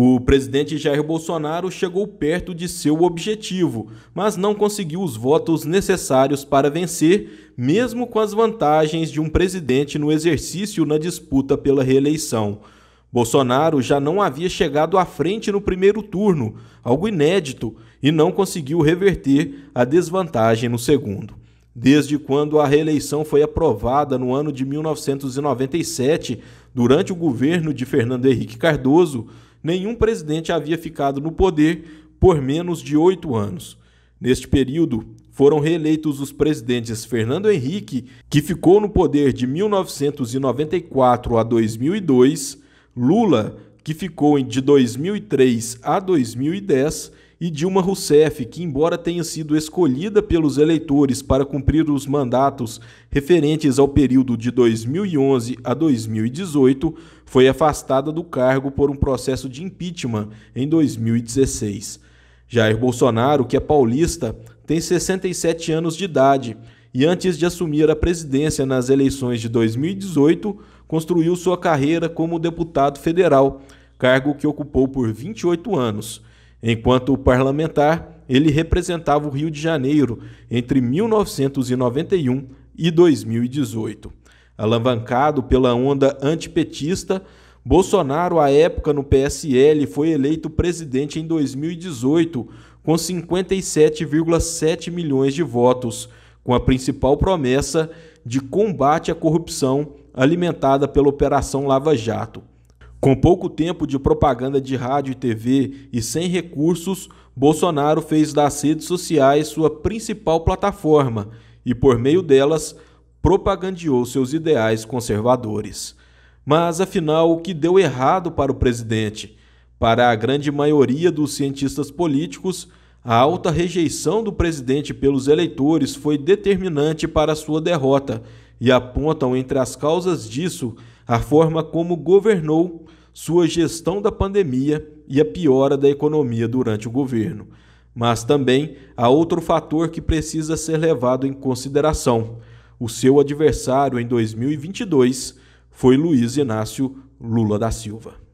O presidente Jair Bolsonaro chegou perto de seu objetivo, mas não conseguiu os votos necessários para vencer, mesmo com as vantagens de um presidente no exercício na disputa pela reeleição. Bolsonaro já não havia chegado à frente no primeiro turno, algo inédito, e não conseguiu reverter a desvantagem no segundo. Desde quando a reeleição foi aprovada no ano de 1997, durante o governo de Fernando Henrique Cardoso, nenhum presidente havia ficado no poder por menos de oito anos. Neste período, foram reeleitos os presidentes Fernando Henrique, que ficou no poder de 1994 a 2002, Lula, que ficou de 2003 a 2010, e Dilma Rousseff, que, embora tenha sido escolhida pelos eleitores para cumprir os mandatos referentes ao período de 2011 a 2018, foi afastada do cargo por um processo de impeachment em 2016. Jair Bolsonaro, que é paulista, tem 67 anos de idade e, antes de assumir a presidência nas eleições de 2018, construiu sua carreira como deputado federal, cargo que ocupou por 28 anos. Enquanto parlamentar, ele representava o Rio de Janeiro entre 1991 e 2018. Alavancado pela onda antipetista, Bolsonaro, à época no PSL, foi eleito presidente em 2018 com 57,7 milhões de votos, com a principal promessa de combate à corrupção alimentada pela Operação Lava Jato. Com pouco tempo de propaganda de rádio e TV e sem recursos, Bolsonaro fez das redes sociais sua principal plataforma e, por meio delas, propagandeou seus ideais conservadores. Mas, afinal, o que deu errado para o presidente? Para a grande maioria dos cientistas políticos, a alta rejeição do presidente pelos eleitores foi determinante para sua derrota e apontam entre as causas disso a forma como governou, sua gestão da pandemia e a piora da economia durante o governo. Mas também há outro fator que precisa ser levado em consideração. O seu adversário em 2022 foi Luiz Inácio Lula da Silva.